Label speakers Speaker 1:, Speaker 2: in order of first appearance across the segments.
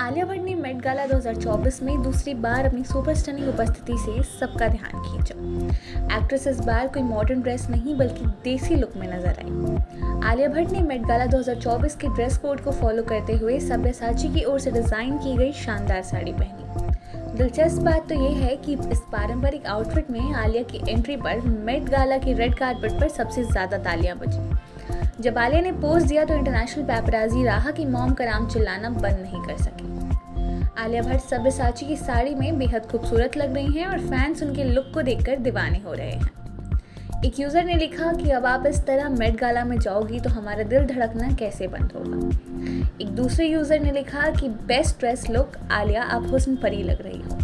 Speaker 1: आलिया भट्ट ने Met Gala 2024 में दूसरी बार अपनी सुपर स्टनिंग उपस्थिति से सबका ध्यान खींचा। एक्ट्रेस इस बार कोई मॉडर्न ड्रेस नहीं, बल्कि देसी लुक में नज़र आई आलिया भट्ट ने मेट गाला 2024 के ड्रेस कोड को फॉलो करते हुए सब्यसाची की ओर से डिज़ाइन की गई शानदार साड़ी पहनी। दिलचस्प बात तो ये है कि इस पारंपरिक आउटफिट में आलिया की एंट्री पर मेट गाला की रेड कारपेट पर सबसे ज़्यादा तालियाँ बजी। जब आलिया ने पोस्ट दिया तो इंटरनेशनल पैपराजी राहा की मॉम का नाम चिल्लाना बंद नहीं कर सके। आलिया भट्ट सब्यसाची की साड़ी में बेहद खूबसूरत लग रही हैं और फैंस उनके लुक को देखकर दीवाने हो रहे हैं। एक यूज़र ने लिखा कि अब आप इस तरह मेड गाला में जाओगी तो हमारा दिल धड़कना कैसे बंद होगा? एक दूसरे यूज़र ने लिखा कि बेस्ट ड्रेस लुक आलिया आप हुस्न परी लग रही हो।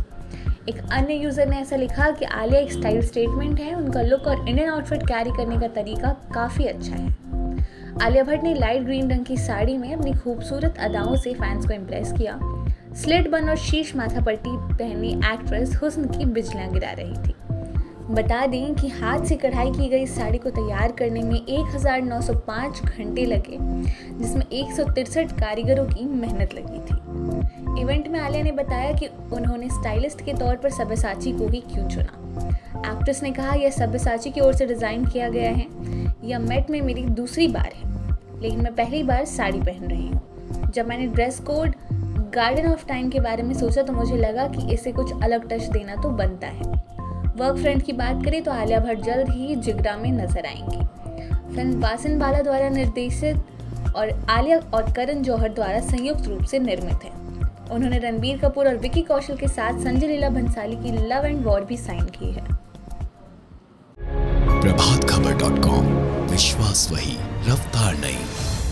Speaker 1: एक अन्य यूज़र ने ऐसा लिखा कि आलिया एक स्टाइल स्टेटमेंट है, उनका लुक और इंडियन आउटफिट कैरी करने का तरीका काफ़ी अच्छा है। आलिया भट्ट ने लाइट ग्रीन रंग की साड़ी में अपनी खूबसूरत अदाओं से फैंस को इम्प्रेस किया। स्लिट बन और शीश माथा पट्टी पहनी एक्ट्रेस हुस्न की बिजलियाँ गिरा रही थी। बता दें कि हाथ से कढ़ाई की गई साड़ी को तैयार करने में 1905 घंटे लगे, जिसमें एक कारीगरों की मेहनत लगी थी। इवेंट में आलिया ने बताया कि उन्होंने स्टाइलिस्ट के तौर पर सब्यसाची को ही क्यों चुना। एक्ट्रेस ने कहा, यह सब्यसाची की ओर से डिज़ाइन किया गया है। यह मेट में मेरी दूसरी बार है। लेकिन मैं पहली बार साड़ी पहन रही हूँ। जब मैंने dress code garden of time के बारे में सोचा तो मुझे लगा कि इसे कुछ अलग टच देना तो बनता है। वर्क फ्रंट की बात करें तो आलिया भट्ट जल्द ही जिगरा में नज़र आएँगी। फ़िल्म वासन बाला द्वारा निर्देशित और आलिया और करण जौहर द्वारा संयुक्त रूप से निर्मित है। उन्होंने रणबीर कपूर और विकी कौशल के साथ संजय लीला भंसाली की लव एंड वॉर भी साइन की है।
Speaker 2: प्रभात खबर डॉट कॉम विश्वास वही रफ्तार नहीं।